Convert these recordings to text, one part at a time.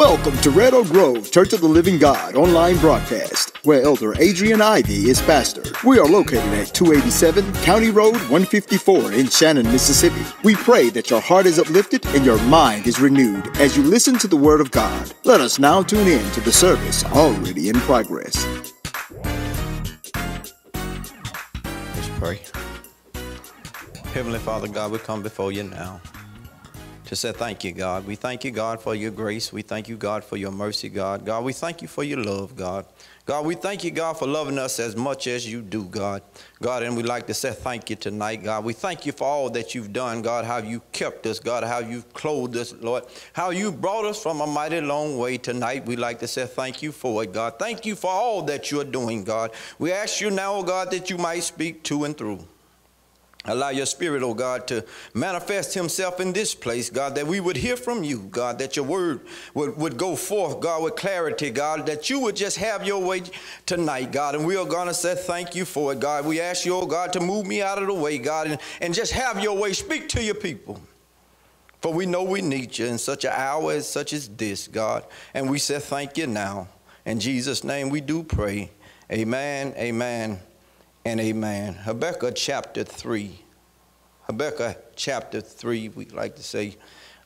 Welcome to Red Oak Grove Church of the Living God online broadcast, where Elder Adrian Ivy is pastor. We are located at 287 County Road 154 in Shannon, Mississippi. We pray that your heart is uplifted and your mind is renewed as you listen to the Word of God. Let us now tune in to the service already in progress. Let's pray. Heavenly Father God, we come before you now to say thank you, God. We thank you, God, for your grace. We thank you, God, for your mercy, God. God, we thank you for your love, God. God, we thank you, God, for loving us as much as you do, God. God, and we'd like to say thank you tonight, God. We thank you for all that you've done, God, how you kept us, God, how you've clothed us, Lord, how you brought us from a mighty long way tonight. We'd like to say thank you for it, God. Thank you for all that you're doing, God. We ask you now, God, that you might speak to and through. Allow your spirit, oh God, to manifest himself in this place, God, that we would hear from you, God, that your word would, would go forth, God, with clarity, God, that you would just have your way tonight, God. And we are going to say thank you for it, God. We ask you, oh God, to move me out of the way, God, and, and just have your way. Speak to your people. For we know we need you in such an hour as such as this, God. And we say thank you now. In Jesus' name we do pray. Amen, amen and amen. Habakkuk chapter 3. Habakkuk chapter 3, we'd like to say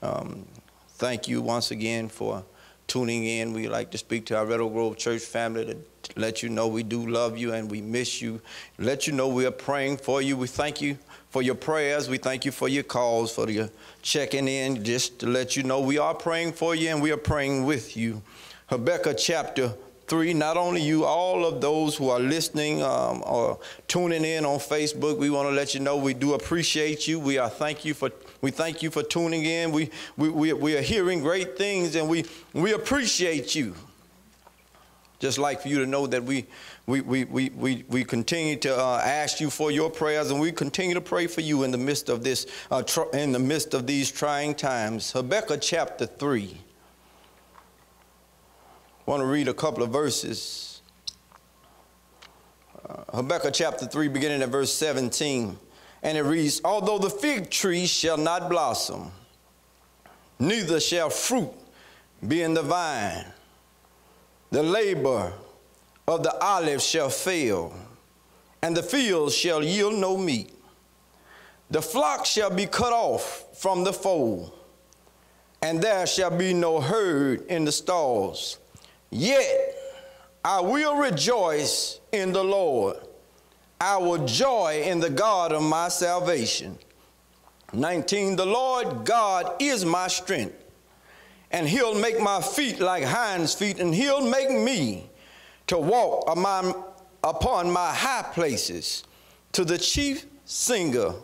um, thank you once again for tuning in. We'd like to speak to our Red Oak Grove Church family to let you know we do love you and we miss you. Let you know we are praying for you. We thank you for your prayers. We thank you for your calls, for your checking in, just to let you know we are praying for you and we are praying with you. Habakkuk chapter three, not only you, all of those who are listening um, or tuning in on Facebook, we want to let you know we do appreciate you. We are thank you for we thank you for tuning in. We we, we, we are hearing great things and we we appreciate you. Just like for you to know that we we, we, we, we, we continue to uh, ask you for your prayers and we continue to pray for you in the midst of this uh, in the midst of these trying times. Habakkuk chapter 3 I want to read a couple of verses. Uh, Habakkuk chapter 3, beginning at verse 17. And it reads, Although the fig tree shall not blossom, neither shall fruit be in the vine, the labor of the olive shall fail, and the fields shall yield no meat. The flock shall be cut off from the fold, and there shall be no herd in the stalls. Yet I will rejoice in the Lord. I will joy in the God of my salvation. 19. The Lord God is my strength, and he'll make my feet like hinds' feet, and he'll make me to walk among, upon my high places to the chief singer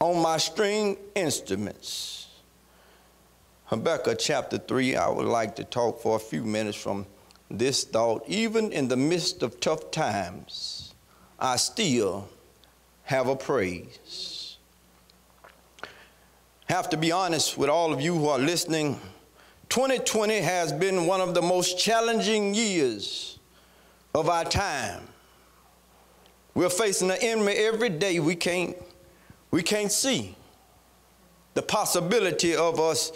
on my string instruments. Habakkuk chapter 3, I would like to talk for a few minutes from this thought. Even in the midst of tough times, I still have a praise. Have to be honest with all of you who are listening. 2020 has been one of the most challenging years of our time. We're facing an enemy every day we can't, we can't see. The possibility of us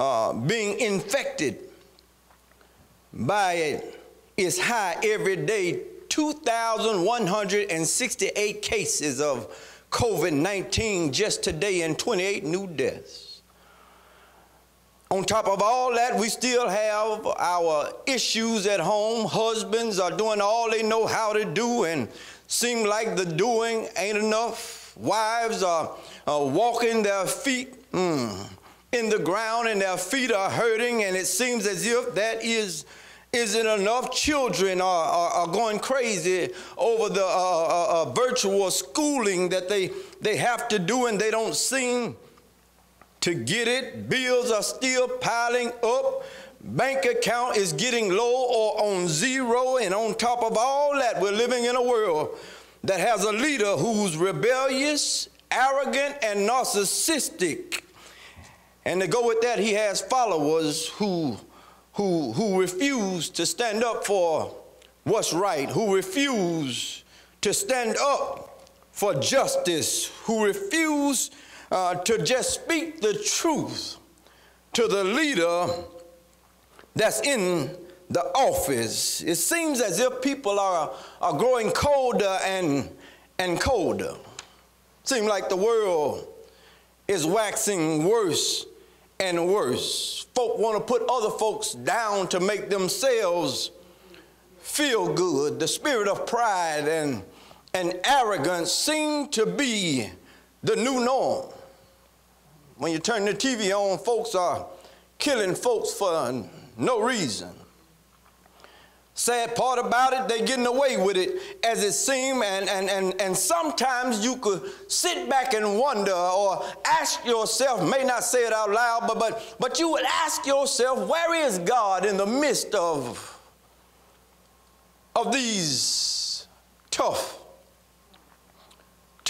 uh, being infected by it is high every day 2,168 cases of COVID 19 just today and 28 new deaths. On top of all that, we still have our issues at home. Husbands are doing all they know how to do and seem like the doing ain't enough. Wives are, are walking their feet. Mm in the ground and their feet are hurting, and it seems as if that is isn't enough. Children are, are, are going crazy over the uh, uh, uh, virtual schooling that they, they have to do, and they don't seem to get it. Bills are still piling up. Bank account is getting low or on zero, and on top of all that, we're living in a world that has a leader who's rebellious, arrogant, and narcissistic. And to go with that, he has followers who, who, who refuse to stand up for what's right, who refuse to stand up for justice, who refuse uh, to just speak the truth to the leader that's in the office. It seems as if people are, are growing colder and, and colder. Seems like the world is waxing worse and worse. Folk want to put other folks down to make themselves feel good. The spirit of pride and, and arrogance seem to be the new norm. When you turn the TV on, folks are killing folks for no reason. Sad part about it—they're getting away with it as it seems, and, and, and, and sometimes you could sit back and wonder or ask yourself, may not say it out loud, but, but, but you would ask yourself, where is God in the midst of, of these tough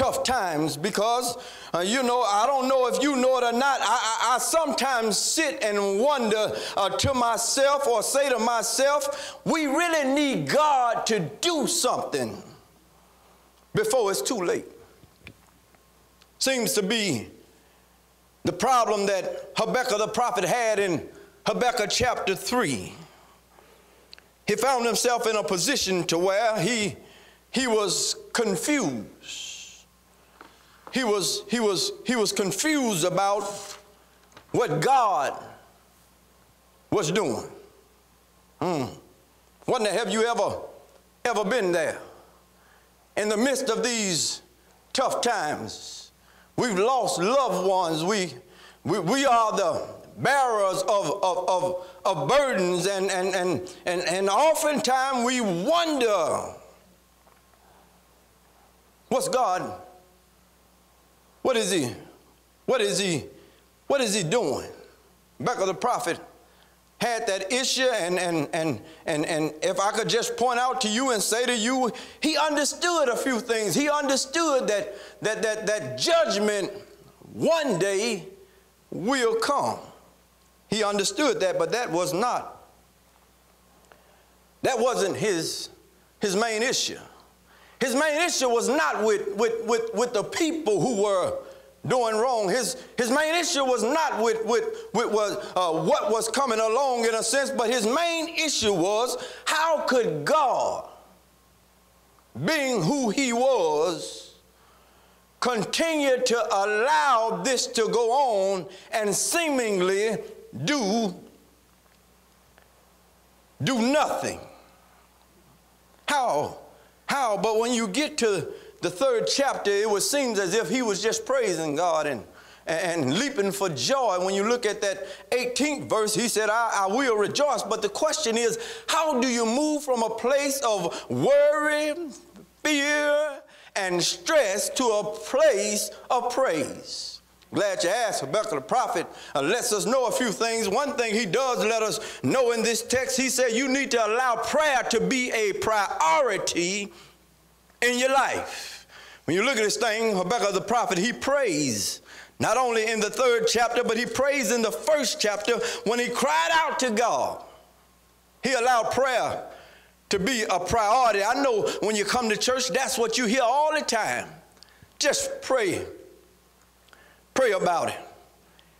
tough times because, uh, you know, I don't know if you know it or not. I, I, I sometimes sit and wonder uh, to myself or say to myself, we really need God to do something before it's too late. Seems to be the problem that Habakkuk the prophet had in Habakkuk chapter 3. He found himself in a position to where he, he was confused he was, he was, he was confused about what God was doing. Hmm. Wonder, have you ever, ever been there? In the midst of these tough times, we've lost loved ones. We, we, we are the bearers of, of, of, of burdens, and, and, and, and, and oftentimes we wonder what's God what is he? What is he? What is he doing? Becca the prophet had that issue, and, and, and, and, and if I could just point out to you and say to you, he understood a few things. He understood that, that, that, that judgment one day will come. He understood that, but that was not, that wasn't his, his main issue. His main issue was not with, with, with, with the people who were doing wrong. His, his main issue was not with, with, with was, uh, what was coming along in a sense, but his main issue was how could God, being who he was, continue to allow this to go on and seemingly do, do nothing? How? How? But when you get to the third chapter, it would seem as if he was just praising God and, and leaping for joy. When you look at that 18th verse, he said, I, I will rejoice. But the question is, how do you move from a place of worry, fear, and stress to a place of praise? Glad you asked. Habakkuk the prophet uh, lets us know a few things. One thing he does let us know in this text, he said you need to allow prayer to be a priority in your life. When you look at this thing, Habakkuk the prophet, he prays. Not only in the third chapter, but he prays in the first chapter when he cried out to God. He allowed prayer to be a priority. I know when you come to church, that's what you hear all the time. Just pray Pray about it.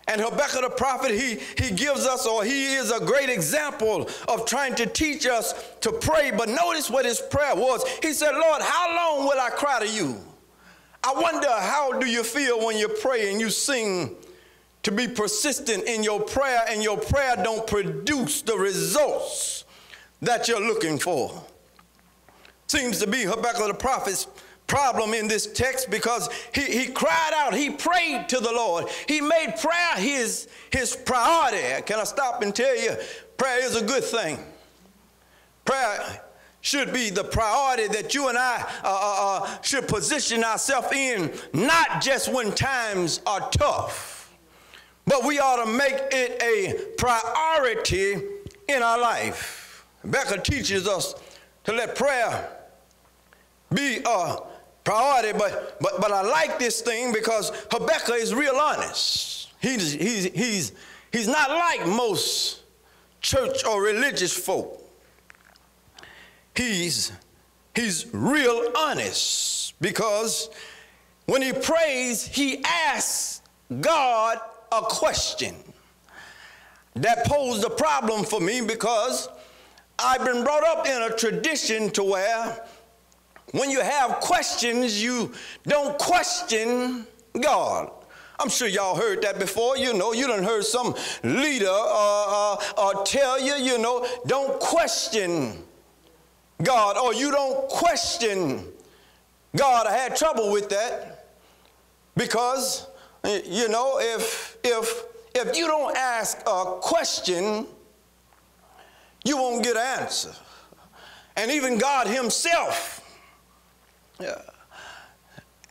And Habakkuk the prophet, he, he gives us, or he is a great example of trying to teach us to pray. But notice what his prayer was. He said, Lord, how long will I cry to you? I wonder how do you feel when you pray and you sing to be persistent in your prayer and your prayer don't produce the results that you're looking for. Seems to be Habakkuk the prophet's problem in this text because he, he cried out, he prayed to the Lord. He made prayer his, his priority. Can I stop and tell you, prayer is a good thing. Prayer should be the priority that you and I uh, uh, uh should position ourselves in, not just when times are tough, but we ought to make it a priority in our life. Becca teaches us to let prayer be a priority, but, but, but I like this thing because Habakkuk is real honest. He's, he's, he's, he's not like most church or religious folk. He's, he's real honest because when he prays, he asks God a question. that posed a problem for me because I've been brought up in a tradition to where when you have questions, you don't question God. I'm sure y'all heard that before. You know, you done heard some leader uh, uh, uh, tell you, you know, don't question God, or you don't question God. I had trouble with that because, you know, if if if you don't ask a question, you won't get an answer. And even God Himself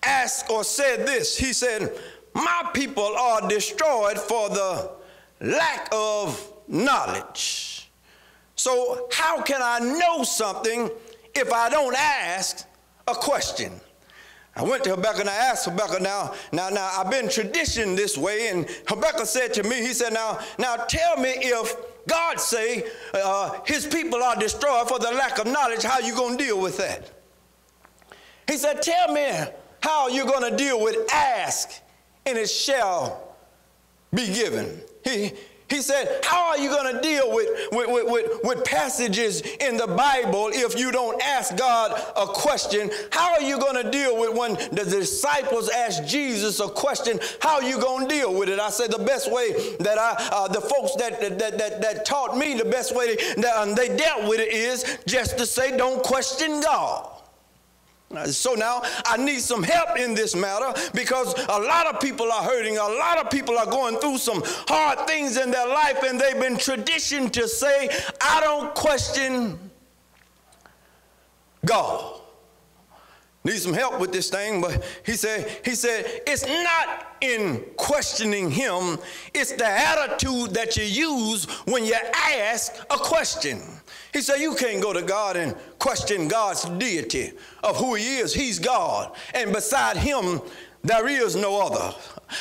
asked or said this He said, My people are destroyed for the lack of knowledge. So, how can I know something if I don't ask a question? I went to Habakkuk and I asked Habakkuk, now, now, now, I've been traditioned this way, and Habakkuk said to me, he said, now, now tell me if God say uh, his people are destroyed for the lack of knowledge, how you going to deal with that? He said, tell me how you're going to deal with ask, and it shall be given. He, he said, How are you going to deal with, with, with, with, passages in the Bible if you don't ask God a question? How are you going to deal with when the disciples asked Jesus a question? How are you going to deal with it? I said, The best way that I, uh, the folks that, that, that, that, taught me, the best way that um, they dealt with it is just to say, Don't question God. So now I need some help in this matter because a lot of people are hurting. A lot of people are going through some hard things in their life, and they've been traditioned to say, I don't question God. Need some help with this thing, but he said, he said, it's not in questioning him, it's the attitude that you use when you ask a question. He said, You can't go to God and question God's deity of who He is. He's God. And beside Him, there is no other.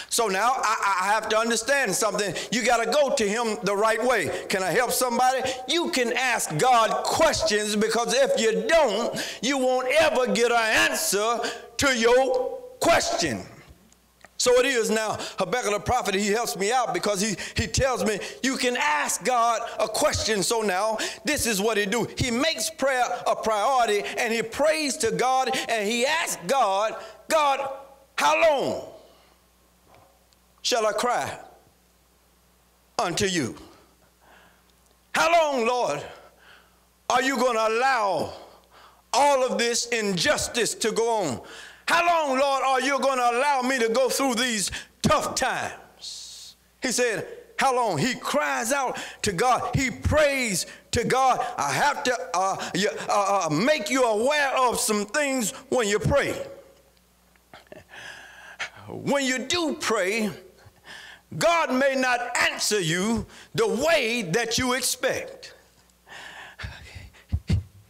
So now I, I, have to understand something. You got to go to Him the right way. Can I help somebody? You can ask God questions because if you don't, you won't ever get an answer to your question. So it is now, Habakkuk the prophet, he helps me out because he, he tells me, you can ask God a question. So now, this is what he do. He makes prayer a priority and he prays to God and he asks God, God, how long shall I cry unto you? How long, Lord, are you going to allow all of this injustice to go on? How long, Lord, are you going to allow me to go through these tough times? He said, How long? He cries out to God. He prays to God. I have to uh, you, uh, uh, make you aware of some things when you pray. When you do pray, God may not answer you the way that you expect.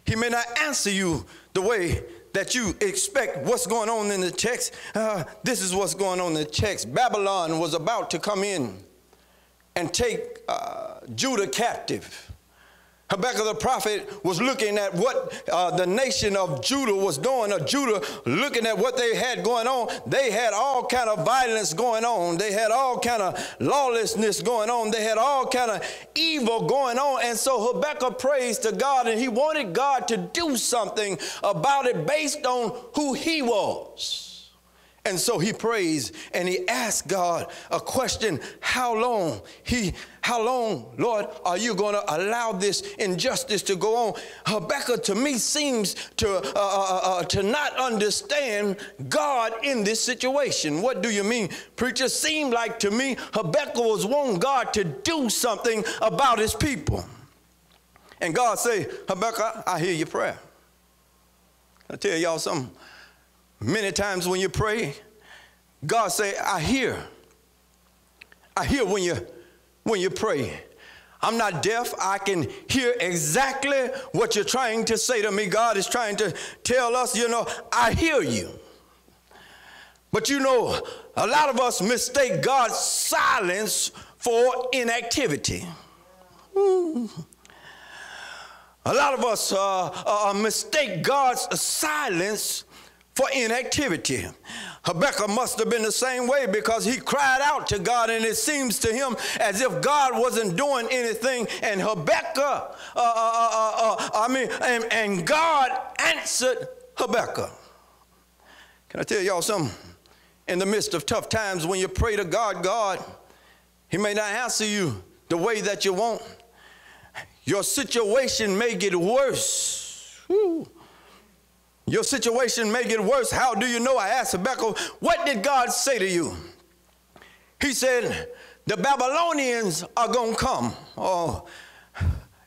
He may not answer you the way that you expect what's going on in the text. Uh, this is what's going on in the text. Babylon was about to come in and take uh, Judah captive. Habakkuk the prophet was looking at what uh, the nation of Judah was doing. Of Judah, looking at what they had going on, they had all kind of violence going on. They had all kind of lawlessness going on. They had all kind of evil going on. And so Habakkuk prays to God, and he wanted God to do something about it based on who he was. And so he prays and he asks God a question How long? He, how long, Lord, are you going to allow this injustice to go on? Habakkuk to me seems to, uh, uh, uh, uh, to not understand God in this situation. What do you mean? Preacher, seemed like to me Habakkuk was wanting God to do something about his people. And God say, Habakkuk, I hear your prayer. I tell y'all something. Many times when you pray, God say, I hear. I hear when you when you pray. I'm not deaf. I can hear exactly what you're trying to say to me. God is trying to tell us, you know, I hear you. But you know, a lot of us mistake God's silence for inactivity. A lot of us uh, uh, mistake God's silence for inactivity. Habakkuk must have been the same way because he cried out to God, and it seems to him as if God wasn't doing anything. And Habakkuk, uh, uh, uh, uh I mean, and, and God answered Habakkuk. Can I tell y'all something? In the midst of tough times, when you pray to God, God, He may not answer you the way that you want. Your situation may get worse. Woo. Your situation may get worse. How do you know? I asked Habakkuk, what did God say to you? He said, the Babylonians are going to come. Oh,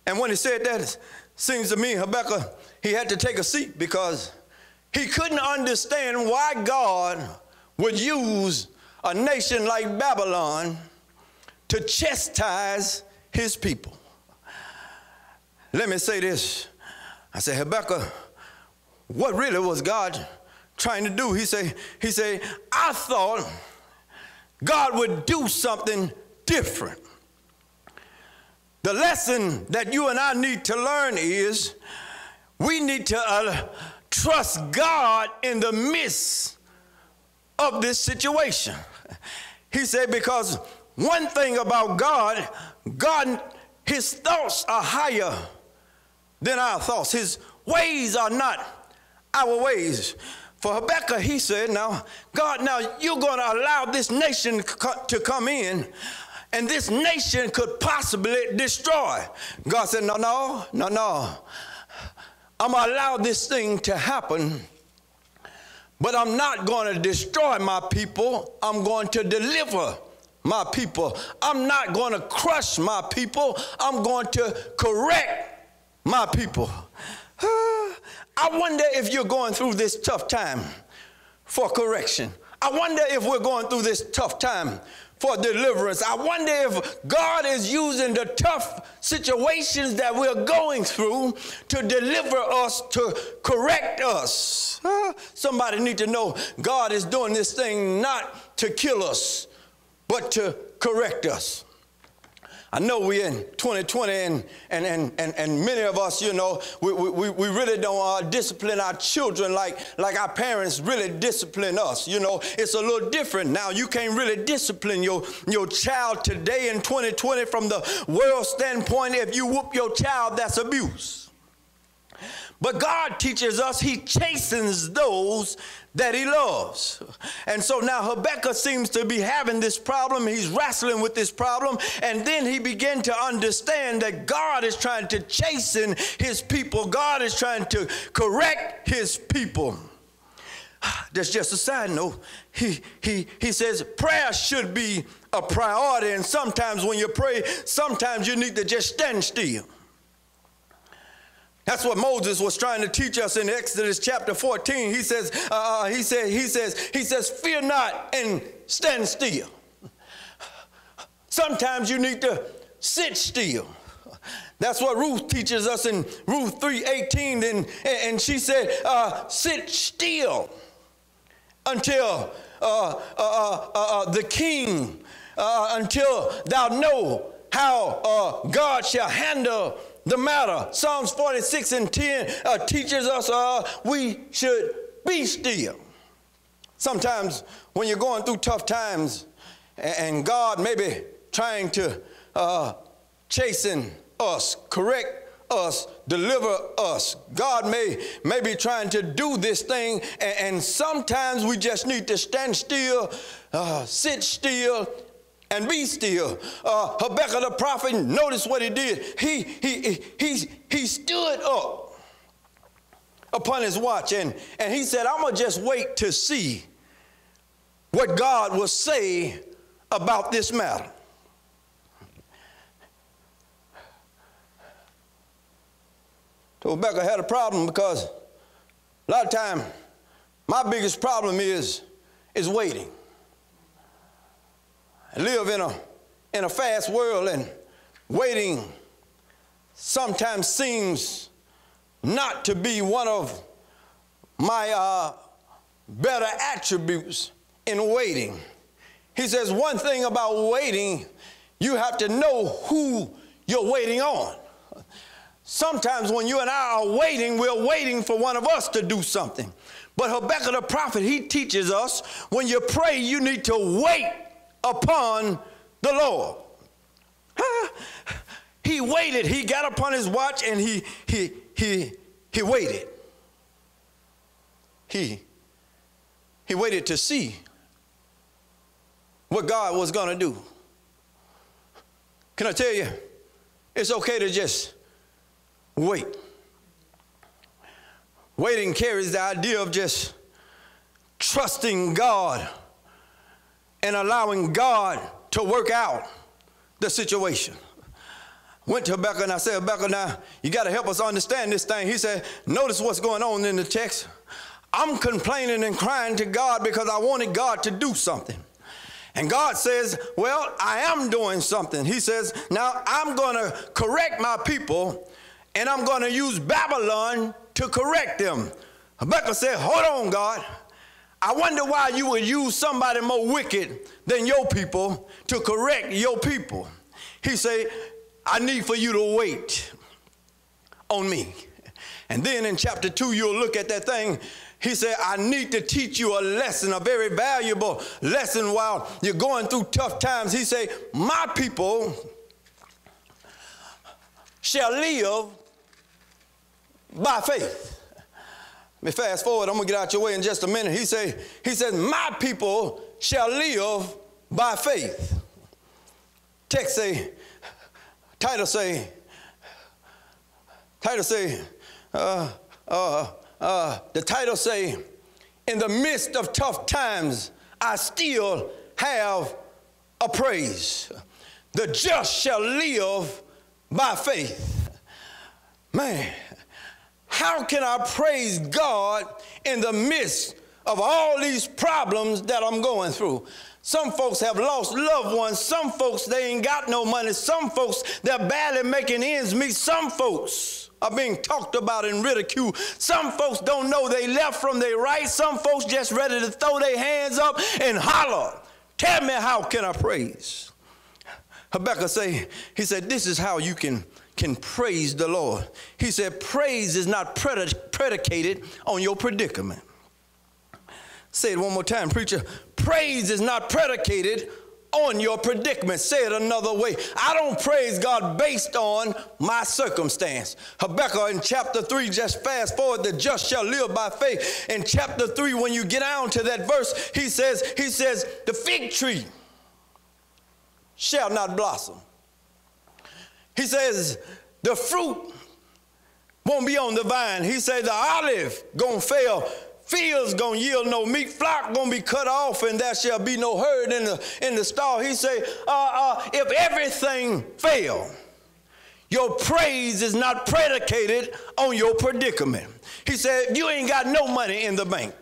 and when he said that, it seems to me Habakkuk, he had to take a seat because he couldn't understand why God would use a nation like Babylon to chastise his people. Let me say this. I said, Habakkuk, what really was God trying to do? He said, he said, I thought God would do something different. The lesson that you and I need to learn is we need to uh, trust God in the midst of this situation. He said, because one thing about God, God, his thoughts are higher than our thoughts. His ways are not our ways. For Habakkuk, he said, Now, God, now you're going to allow this nation to come in, and this nation could possibly destroy. God said, No, no, no, no. I'm going to allow this thing to happen, but I'm not going to destroy my people. I'm going to deliver my people. I'm not going to crush my people. I'm going to correct my people. Ah. I wonder if you're going through this tough time for correction. I wonder if we're going through this tough time for deliverance. I wonder if God is using the tough situations that we're going through to deliver us, to correct us. Uh, somebody need to know God is doing this thing not to kill us, but to correct us. I know we're in 2020 and, and, and, and, and many of us, you know, we, we, we really don't uh, discipline our children like, like our parents really discipline us. You know, it's a little different now. You can't really discipline your, your child today in 2020 from the world standpoint. If you whoop your child, that's abuse. But God teaches us He chastens those that He loves. And so now Habakkuk seems to be having this problem. He's wrestling with this problem. And then he began to understand that God is trying to chasten His people, God is trying to correct His people. That's just a side note. He, he, he says prayer should be a priority. And sometimes when you pray, sometimes you need to just stand still. That's what Moses was trying to teach us in Exodus chapter 14. He says, uh, uh, he says, he says, he says, fear not and stand still. Sometimes you need to sit still. That's what Ruth teaches us in Ruth 3:18, and, and she said, uh, sit still until uh, uh, uh, the king, until thou know how God shall handle the matter. Psalms 46 and 10 uh, teaches us uh, we should be still. Sometimes when you're going through tough times and God may be trying to uh, chasten us, correct us, deliver us. God may, may be trying to do this thing, and, and sometimes we just need to stand still, uh, sit still, and be still. Uh, Habakkuk the prophet, notice what he did. He, he, he, he stood up upon his watch and, and he said, I'm going to just wait to see what God will say about this matter. So Habakkuk had a problem because a lot of time my biggest problem is, is waiting. Live in a, in a fast world and waiting sometimes seems not to be one of my uh, better attributes in waiting. He says one thing about waiting, you have to know who you're waiting on. Sometimes when you and I are waiting, we're waiting for one of us to do something. But Habakkuk the prophet, he teaches us when you pray, you need to wait upon the Lord. He waited. He got upon his watch and he he he he waited. He he waited to see what God was going to do. Can I tell you? It's okay to just wait. Waiting carries the idea of just trusting God and allowing God to work out the situation. Went to Habakkuk and I said, Habakkuk, now you got to help us understand this thing. He said, Notice what's going on in the text. I'm complaining and crying to God because I wanted God to do something. And God says, Well, I am doing something. He says, Now I'm going to correct my people and I'm going to use Babylon to correct them. Habakkuk said, Hold on, God. I wonder why you would use somebody more wicked than your people to correct your people. He said, I need for you to wait on me. And then in chapter 2, you'll look at that thing he said, I need to teach you a lesson, a very valuable lesson while you're going through tough times. He said, My people shall live by faith. Me fast forward, I'm gonna get out your way in just a minute. He said, He said, My people shall live by faith. Text say, title say, title say, uh, uh, uh, the title say, in the midst of tough times, I still have a praise. The just shall live by faith. Man, how can I praise God in the midst of all these problems that I'm going through? Some folks have lost loved ones. Some folks, they ain't got no money. Some folks, they're barely making ends meet. Some folks, are being talked about and ridiculed. Some folks don't know they left from their right. Some folks just ready to throw their hands up and holler. Tell me how can I praise? Habakkuk say, he said, this is how you can, can praise the Lord. He said, praise is not predicated on your predicament. Say it one more time, preacher. Praise is not predicated on your predicament. Say it another way. I don't praise God based on my circumstance. Habakkuk in chapter 3, just fast forward, the just shall live by faith. In chapter 3, when you get down to that verse, he says, he says, the fig tree shall not blossom. He says, the fruit won't be on the vine. He said, the olive gonna fail fields gonna yield no meat, flock gonna be cut off, and there shall be no herd in the in the stall. He say, uh, uh, if everything fail, your praise is not predicated on your predicament. He said, you ain't got no money in the bank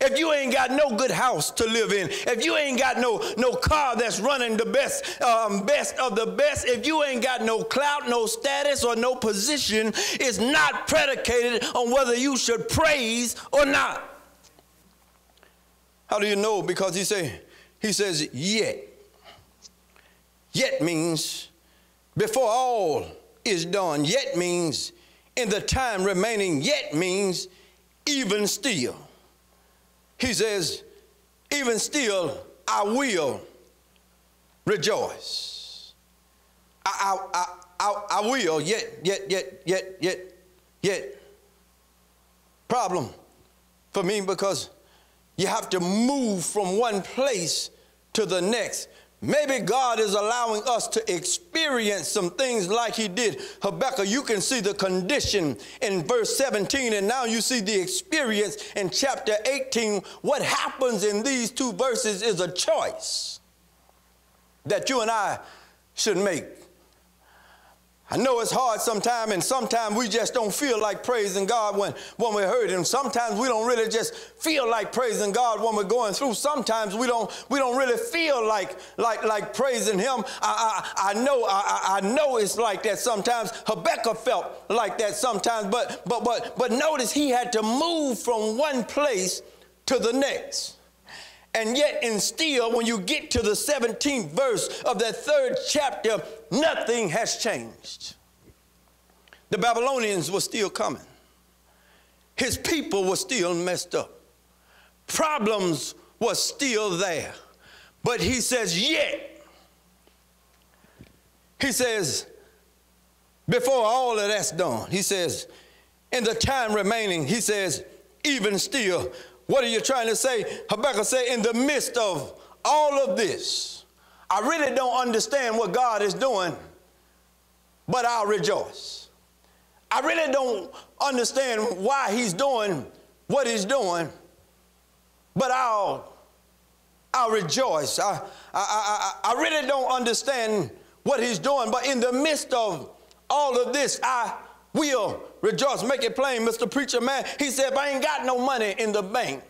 if you ain't got no good house to live in, if you ain't got no, no car that's running the best, um, best of the best, if you ain't got no clout, no status, or no position, it's not predicated on whether you should praise or not. How do you know? Because he say, he says, yet. Yet means before all is done. Yet means in the time remaining. Yet means even still. He says, even still, I will rejoice. I, I, I, I, will, yet, yet, yet, yet, yet, yet. Problem for me because you have to move from one place to the next. Maybe God is allowing us to experience some things like he did. Habakkuk, you can see the condition in verse 17, and now you see the experience in chapter 18. What happens in these two verses is a choice that you and I should make. I know it's hard sometimes, and sometimes we just don't feel like praising God when, when we're hurting. Sometimes we don't really just feel like praising God when we're going through. Sometimes we don't we don't really feel like like like praising Him. I I, I know I, I know it's like that sometimes. Habakkuk felt like that sometimes, but but but but notice he had to move from one place to the next. And yet, and still, when you get to the 17th verse of that third chapter, nothing has changed. The Babylonians were still coming, his people were still messed up. Problems were still there. But he says, yet. He says, before all of that's done, he says, in the time remaining, he says, even still, what are you trying to say? Habakkuk said, in the midst of all of this, I really don't understand what God is doing, but I'll rejoice. I really don't understand why he's doing what he's doing, but I'll, I'll rejoice. I, I, I, I really don't understand what he's doing, but in the midst of all of this, I will rejoice. Make it plain, Mr. Preacher Man. He said, if I ain't got no money in the bank,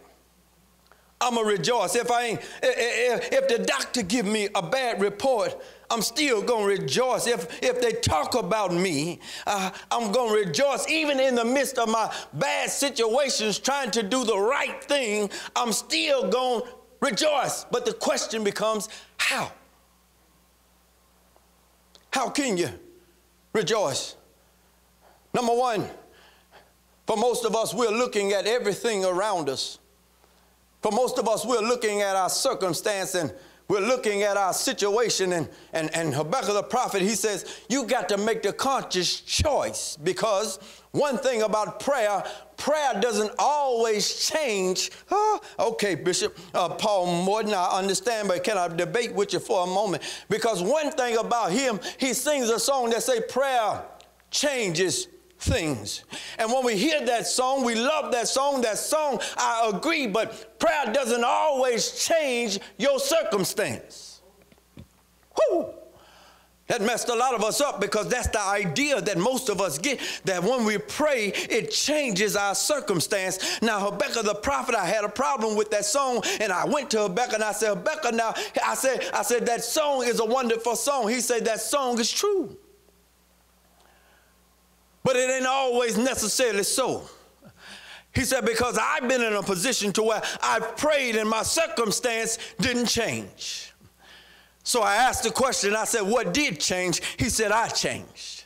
I'ma rejoice. If I ain't, if, if the doctor give me a bad report, I'm still gonna rejoice. If if they talk about me, uh, I'm gonna rejoice. Even in the midst of my bad situations, trying to do the right thing, I'm still gonna rejoice. But the question becomes, how? How can you rejoice? Number one, for most of us, we're looking at everything around us. For most of us, we're looking at our circumstance and we're looking at our situation. And, and, and Habakkuk the prophet, he says, You got to make the conscious choice because one thing about prayer, prayer doesn't always change. Oh, okay, Bishop uh, Paul Morton, I understand, but can I debate with you for a moment? Because one thing about him, he sings a song that say prayer changes things. And when we hear that song, we love that song. That song, I agree, but prayer doesn't always change your circumstance. Whoo! That messed a lot of us up because that's the idea that most of us get that when we pray, it changes our circumstance. Now, Habakkuk the prophet, I had a problem with that song, and I went to Habakkuk and I said, Habakkuk, now I said, I said that song is a wonderful song. He said that song is true. But it ain't always necessarily so. He said, because I've been in a position to where I've prayed and my circumstance didn't change. So I asked the question, I said, what did change? He said, I changed.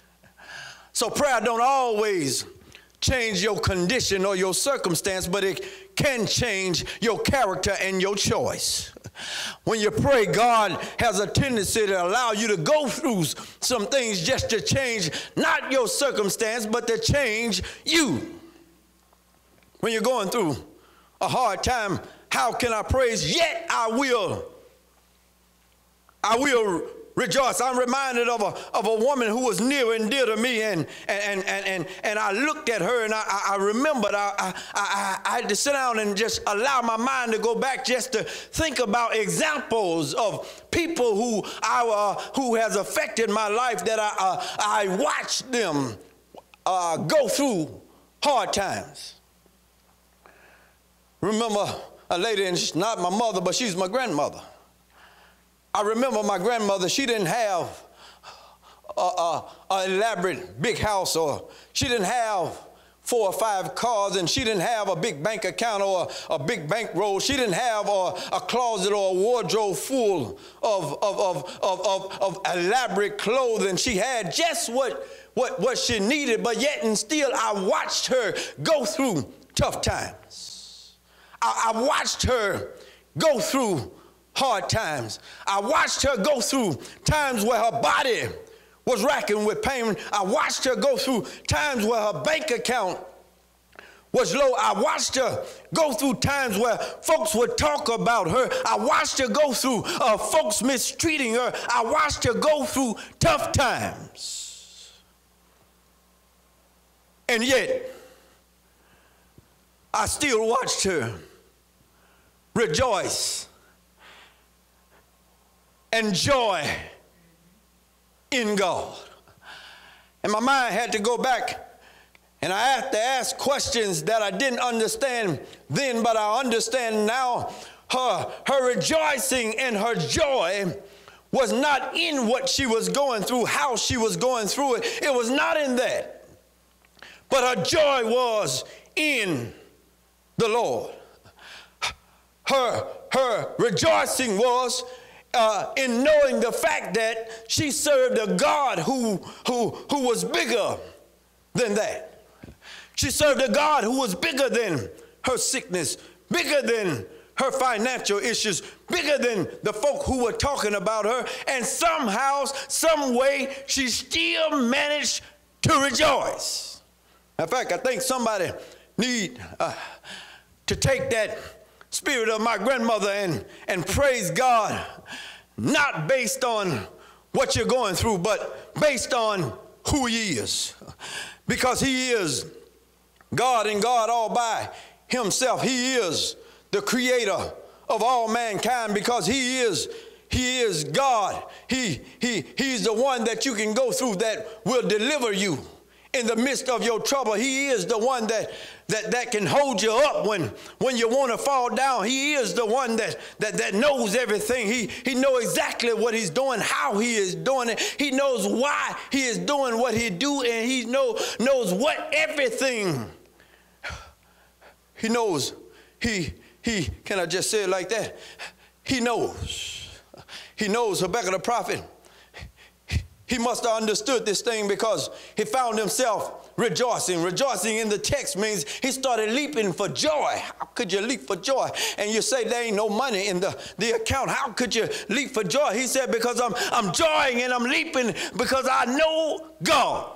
So prayer don't always change your condition or your circumstance, but it can change your character and your choice. When you pray, God has a tendency to allow you to go through some things just to change not your circumstance, but to change you. When you're going through a hard time, how can I praise? Yet I will. I will rejoice. I'm reminded of a, of a woman who was near and dear to me, and, and, and, and, and I looked at her and I, I remembered I, I, I, I had to sit down and just allow my mind to go back just to think about examples of people who, I, uh, who has affected my life that I, uh, I watched them uh, go through hard times. Remember a lady, and she's not my mother, but she's my grandmother. I remember my grandmother, she didn't have an elaborate big house or she didn't have four or five cars and she didn't have a big bank account or a, a big bankroll. She didn't have a, a, closet or a wardrobe full of, of, of, of, of, of elaborate clothing. She had just what, what, what she needed, but yet and still I watched her go through tough times. I, I watched her go through hard times. I watched her go through times where her body was racking with pain. I watched her go through times where her bank account was low. I watched her go through times where folks would talk about her. I watched her go through uh, folks mistreating her. I watched her go through tough times. And yet, I still watched her rejoice and joy in God. And my mind had to go back and I had to ask questions that I didn't understand then, but I understand now. Her, her rejoicing and her joy was not in what she was going through, how she was going through it. It was not in that. But her joy was in the Lord. Her, her rejoicing was uh, in knowing the fact that she served a God who, who, who was bigger than that. She served a God who was bigger than her sickness, bigger than her financial issues, bigger than the folk who were talking about her, and somehow, some way, she still managed to rejoice. In fact, I think somebody need uh, to take that spirit of my grandmother and, and praise God, not based on what you're going through, but based on who He is. Because He is God and God all by Himself. He is the creator of all mankind because He is. He is God. He, he, he's the one that you can go through that will deliver you in the midst of your trouble. He is the one that, that, that can hold you up when, when you want to fall down. He is the one that, that, that knows everything. He, he knows exactly what he's doing, how he is doing it. He knows why he is doing what he do, and he know, knows what everything. He knows. He, he, can I just say it like that? He knows. He knows Habakkuk the prophet he must have understood this thing because he found himself rejoicing. Rejoicing in the text means he started leaping for joy. How could you leap for joy? And you say there ain't no money in the, the account. How could you leap for joy? He said, because I'm, I'm joying and I'm leaping because I know God.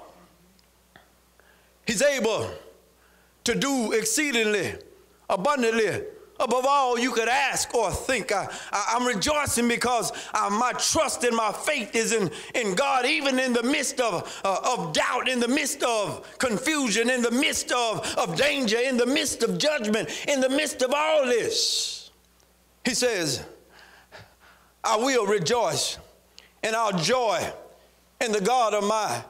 He's able to do exceedingly abundantly above all you could ask or think. I, am rejoicing because uh, my trust and my faith is in, in God, even in the midst of, uh, of doubt, in the midst of confusion, in the midst of, of danger, in the midst of judgment, in the midst of all this. He says, I will rejoice and I'll joy in the God of my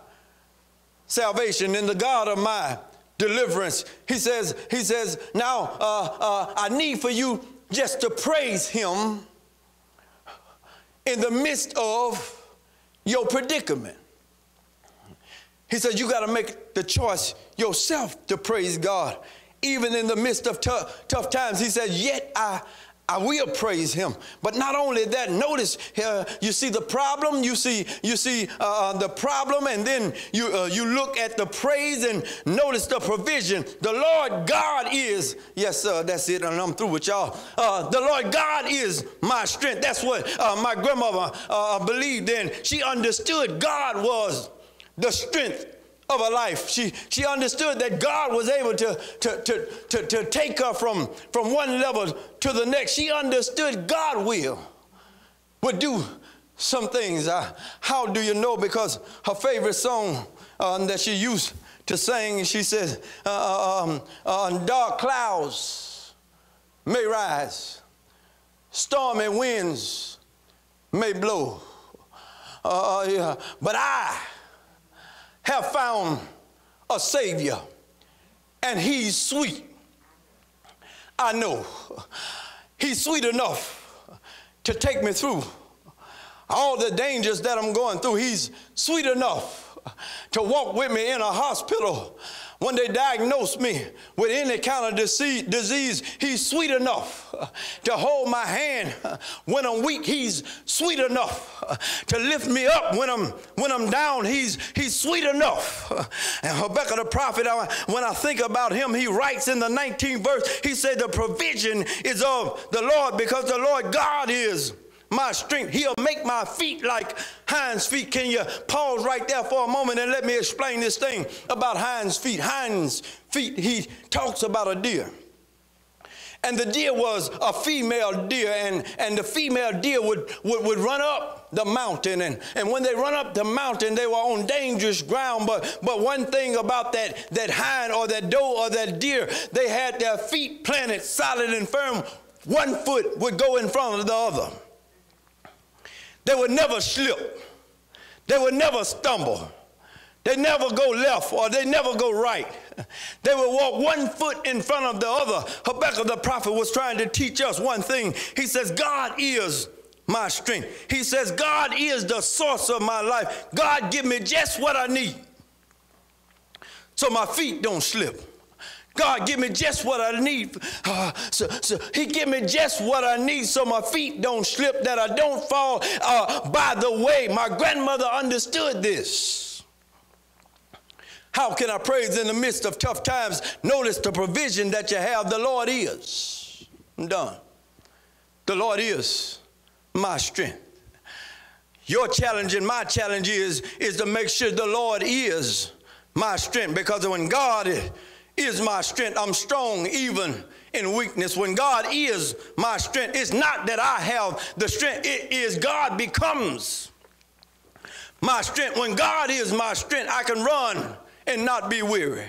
salvation, in the God of my deliverance. He says, he says, now uh, uh, I need for you just to praise him in the midst of your predicament. He says, you got to make the choice yourself to praise God. Even in the midst of tough, tough times, he says, yet I, I will praise him. But not only that, notice uh, you see the problem, you see you see uh, uh, the problem, and then you uh, you look at the praise and notice the provision. The Lord God is yes, sir. That's it, and I'm through with y'all. Uh, the Lord God is my strength. That's what uh, my grandmother believed in. She understood God was the strength of her life. She, she understood that God was able to, to, to, to, to take her from, from one level to the next. She understood God will would do some things. Uh, how do you know? Because her favorite song uh, that she used to sing, she says, uh, uh um, uh, dark clouds may rise, stormy winds may blow. Uh, yeah. But I, have found a Savior, and He's sweet. I know He's sweet enough to take me through all the dangers that I'm going through. He's sweet enough to walk with me in a hospital when they diagnose me with any kind of disease, he's sweet enough to hold my hand when I'm weak. He's sweet enough to lift me up when I'm when I'm down. He's he's sweet enough. And Habakkuk the prophet, when I think about him, he writes in the 19th verse, he said, "The provision is of the Lord because the Lord God is." My strength. He'll make my feet like hinds feet. Can you pause right there for a moment and let me explain this thing about hinds feet? Hinds feet, he talks about a deer. And the deer was a female deer, and, and the female deer would, would, would run up the mountain. And, and when they run up the mountain, they were on dangerous ground. But, but one thing about that, that hind or that doe or that deer, they had their feet planted solid and firm. One foot would go in front of the other. They would never slip. They would never stumble. They never go left or they never go right. They would walk one foot in front of the other. Habakkuk the prophet was trying to teach us one thing. He says, God is my strength. He says, God is the source of my life. God give me just what I need so my feet don't slip. God, give me just what I need. Uh, so, so he give me just what I need so my feet don't slip, that I don't fall uh, by the way. My grandmother understood this. How can I praise in the midst of tough times? Notice the provision that you have. The Lord is. done. The Lord is my strength. Your challenge and my challenge is, is to make sure the Lord is my strength because when God is my strength, I'm strong even in weakness. When God is my strength, it's not that I have the strength, it is God becomes my strength. When God is my strength, I can run and not be weary.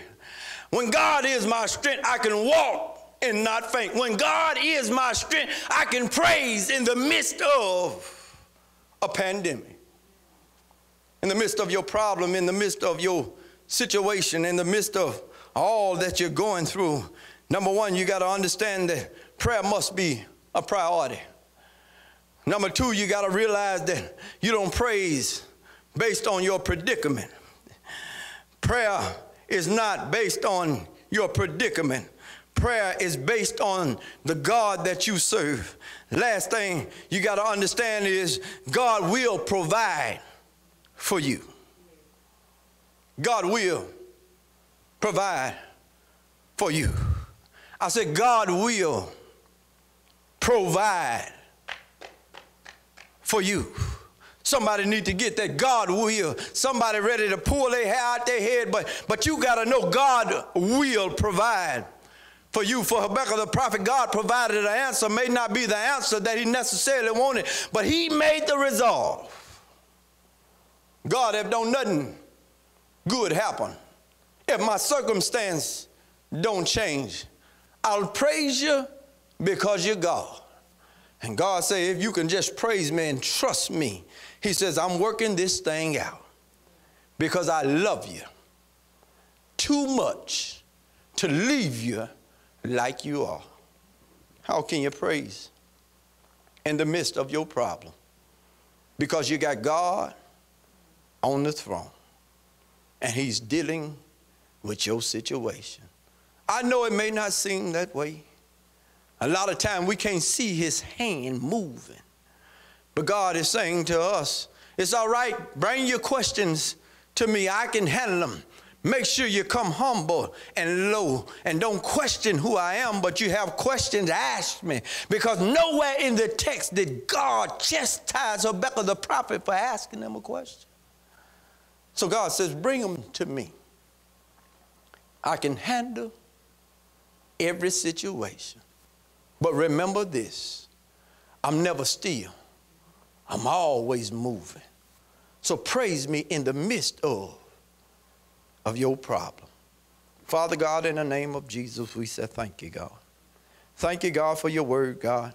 When God is my strength, I can walk and not faint. When God is my strength, I can praise in the midst of a pandemic. In the midst of your problem, in the midst of your situation, in the midst of all that you're going through, number one, you got to understand that prayer must be a priority. Number two, you got to realize that you don't praise based on your predicament. Prayer is not based on your predicament. Prayer is based on the God that you serve. Last thing you got to understand is God will provide for you. God will provide for you. I said, God will provide for you. Somebody need to get that God will. Somebody ready to pull their hair out their head, but, but you got to know God will provide for you. For Habakkuk the prophet, God provided an answer. May not be the answer that he necessarily wanted, but he made the resolve. God, if don't nothing good happen, if my circumstance don't change, I'll praise you because you're God. And God say, if you can just praise me and trust me, he says, I'm working this thing out because I love you too much to leave you like you are. How can you praise in the midst of your problem? Because you got God on the throne and he's dealing with your situation. I know it may not seem that way. A lot of time we can't see his hand moving. But God is saying to us, it's all right, bring your questions to me. I can handle them. Make sure you come humble and low and don't question who I am, but you have questions, ask me. Because nowhere in the text did God chastise Habakkuk the prophet for asking them a question. So God says, Bring them to me. I can handle every situation. But remember this I'm never still, I'm always moving. So praise me in the midst of, of your problem. Father God, in the name of Jesus, we say thank you, God. Thank you, God, for your word, God.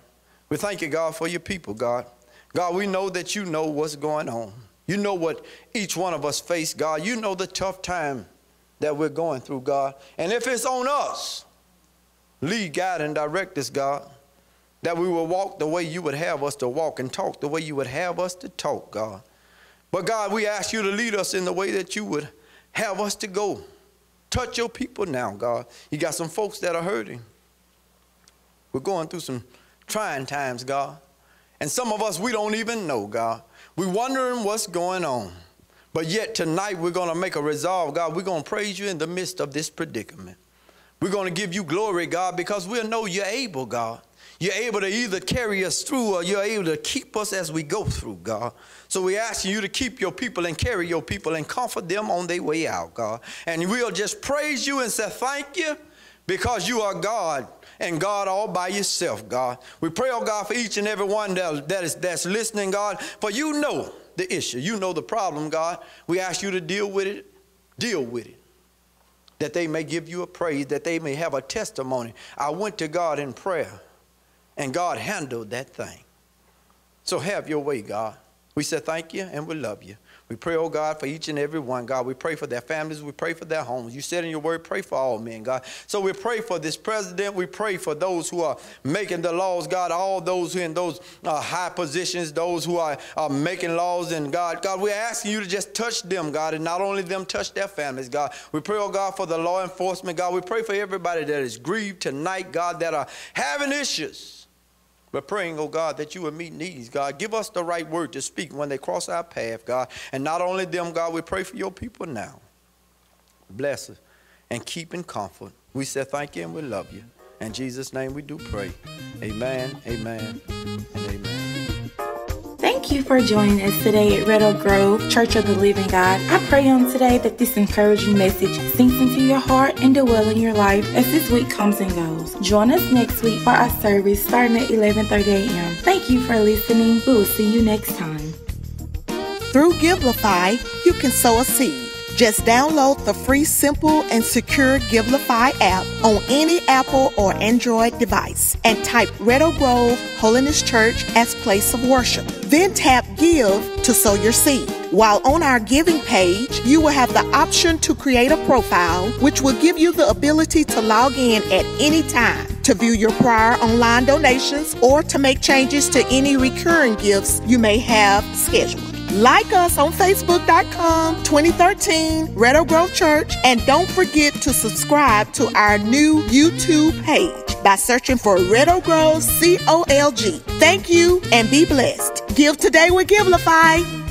We thank you, God, for your people, God. God, we know that you know what's going on. You know what each one of us face, God. You know the tough time that we're going through, God. And if it's on us, lead, guide, and direct us, God, that we will walk the way you would have us to walk and talk the way you would have us to talk, God. But God, we ask you to lead us in the way that you would have us to go. Touch your people now, God. You got some folks that are hurting. We're going through some trying times, God. And some of us, we don't even know, God. We're wondering what's going on. But yet tonight, we're going to make a resolve, God. We're going to praise you in the midst of this predicament. We're going to give you glory, God, because we know you're able, God. You're able to either carry us through or you're able to keep us as we go through, God. So we're asking you to keep your people and carry your people and comfort them on their way out, God. And we'll just praise you and say thank you because you are God and God all by yourself, God. We pray, oh God, for each and every one that, that is, that's listening, God, for you know the issue. You know the problem, God. We ask you to deal with it. Deal with it that they may give you a praise, that they may have a testimony. I went to God in prayer and God handled that thing. So have your way, God. We say thank you and we love you. We pray, oh God, for each and every one, God. We pray for their families. We pray for their homes. You said in your word, pray for all men, God. So we pray for this president. We pray for those who are making the laws, God, all those who in those uh, high positions, those who are, are making laws, and God, God, we're asking you to just touch them, God, and not only them, touch their families, God. We pray, oh God, for the law enforcement, God. We pray for everybody that is grieved tonight, God, that are having issues. But praying, oh God, that you would meet needs, God. Give us the right word to speak when they cross our path, God. And not only them, God, we pray for your people now. Bless us and keep in comfort. We say thank you and we love you. In Jesus' name we do pray. Amen, amen, amen. You for joining us today at Red Oak Grove Church of the Living God. I pray on today that this encouraging message sinks into your heart and dwell in your life as this week comes and goes. Join us next week for our service starting at 11:30 a.m. Thank you for listening. We will see you next time. Through Givelify, you can sow a seed. Just download the free, simple, and secure Givelify app on any Apple or Android device and type Red Oak Grove Holiness Church as place of worship. Then tap Give to sow your seed. While on our giving page, you will have the option to create a profile, which will give you the ability to log in at any time to view your prior online donations or to make changes to any recurring gifts you may have scheduled. Like us on Facebook.com 2013 Red Oak Grove Church and don't forget to subscribe to our new YouTube page by searching for Red Oak Grove COLG. Thank you and be blessed. Give today with Givelify.